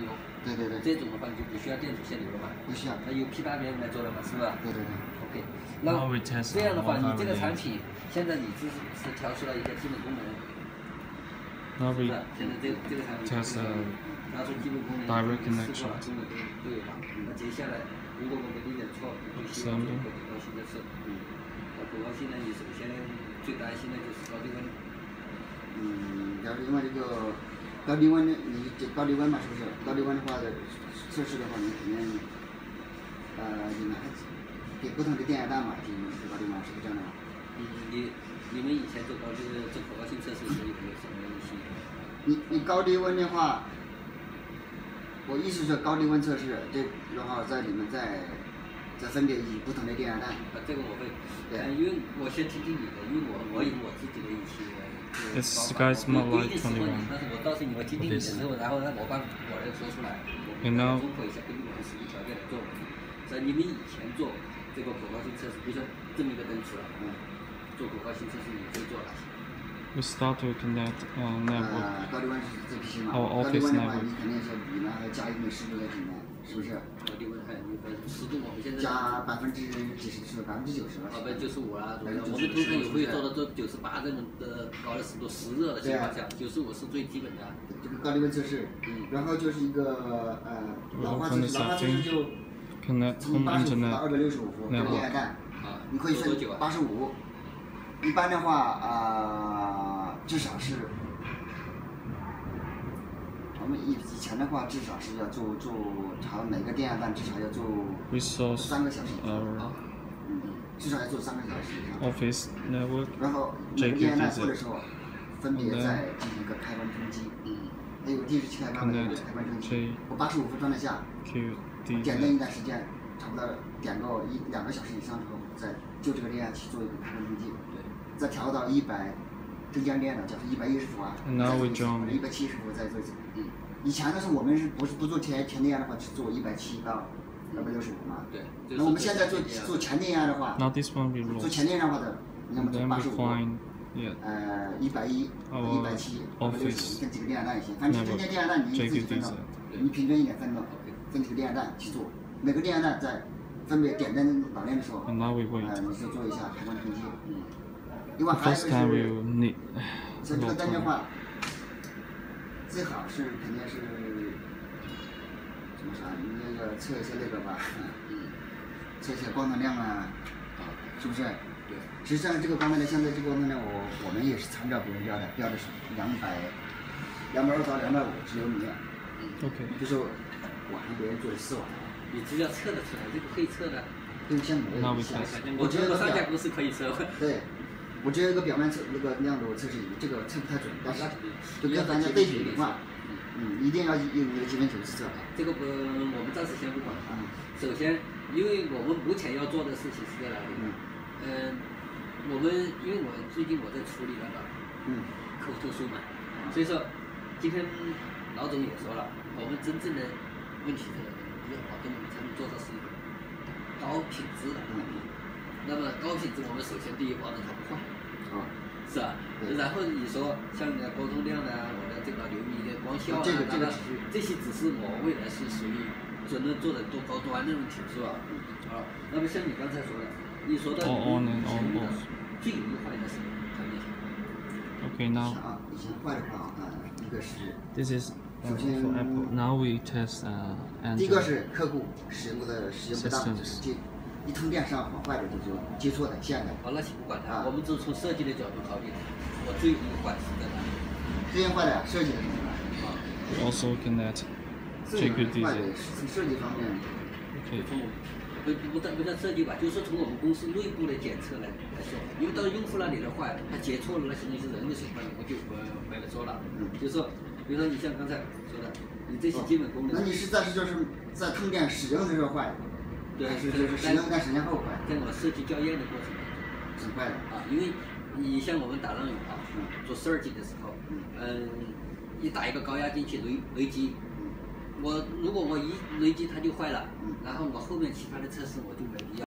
流。对对对，这种的话就不需要电阻限流了嘛，不需要。它由 P 大边来做了嘛，是吧？对对对。OK，那这样的话，你这个产品现在你只是是调出了一个基本功能，是吧？现在这这个产品拿出基本功能，试过了，功能都都有了。那接下来，如果我没理解错，你希望做可靠性的测，嗯，那可靠性呢，你首先最担心的就是说这个。嗯，要是因为这个。高低温的，你这高低温嘛，是不是？高低温的话，测试的话，你肯定，呃，你们还给不同的电压单嘛，进行高低温，是不是这样的？嗯，你你们以前做高低做可靠性测试时候有没有什么一些？你你高低温的话，我意思是高低温测试，这然后在你们再再分别以不同的电压单。啊，这个我会，对，因为我先听听你的，因为我我有我。This guy's not like 21. This. You know, we started that uh, network. 呃，高低温是最必须嘛。哦，office network. 高低温的话，你肯定是比那个加一定湿度在里面，是不是？高低温还有那个湿度，我们现在加百分之几十是百分之九十了。百分之九十五啊，我们通常也会做到这九十八这种的高的湿度，湿热的情况下，九十五是最基本的。这个高低温测试，嗯，然后就是一个呃老化测试，老化测试就从八十五到二百六十五伏，这个电压带，啊，你可以设八十五。一般的话啊，至少是，我们以以前的话，至少是要做做，好每个电压站至少要做三个小时以上，嗯，至少要做三个小时以上。Office network。然后每个电压站做的时候，分别再进行一个开关冲击，嗯，还有定时器开关的开关冲击。我八十五分钟的下，点灯一段时间，差不多点够一两个小时以上之后，再就这个电压器做一个开关冲击。再调到一百中间电的，就是一百一十伏啊，一百七十伏再做一次。嗯，以前的是我们是不是不做前前电压的话，是做一百七到二百六十五嘛？对。那我们现在做做前电压的话，做前电压的话的，你看嘛，做八十五，呃，一百一、一百七、一百六十五，跟几个电压单也行。反正中间电压单你自己分到，你平均一点分到，分几个电压单去做，每个电压单在分别点灯导电的时候，呃，你就做一下开关冲击。嗯。另外还有就是，像这个单的话，最好是肯定是怎么说？你那个测一下那个吧，嗯，测一下光能量啊，是不是？对。实际上这个光能量，现在这个光能量，我我们也是参照别人标的，标的是两百两百二到两百五十毫米。嗯。OK。就是网上别人做的四瓦。你只要测得出来，这个可以测的。跟像没有关系。我觉得三家公司可以测。对。我只有一个表面测那个亮度测试仪，这个测不太准，但是就跟咱家对比的话，嗯，一定要用那个基本图去测。这个不，我们暂时先不管它。首先，因为我们目前要做的事情是在哪里？嗯，我们因为我最近我在处理那个嗯客户投诉嘛，所以说今天老总也说了，我们真正的问题是要保证我们才能做到是高品质的。那么高品质，我们首先第一保证它不坏，啊，是吧？然后你说像你的沟通量呢，我的这个流明的光效啊，这个这个这些只是我未来是属于说能做的多高端的问题，是吧？好，那么像你刚才说的，你说到你前面的最容易坏的是哪一些？Okay, now. 啊，以啊，一个是。This is. 首先，Now we test. 第一个一通电上好坏的就是接错的线的。好，那先不管它，我们只是从设计的角度考虑。我最容易坏是在哪里？最坏的设计的什么？啊。Also connect. 最坏的从设计方面。可从不不不不叫设计吧，就是说从我们公司内部的检测来来说，因为到用户那里的话，他接错了，那些东西是人为损坏，我就不没得说了。嗯。就是说，比如说你像刚才说的，你这些基本功能。那你是在是就是在通电使用的时候坏。对，是就是使用一段时间后悔，在我设计校验的过程中，很快的啊。因为你像我们打浪涌啊，做十二级的时候，嗯，你打一个高压进去雷雷击，我如果我一雷击它就坏了，然后我后面其他的测试我就没必要。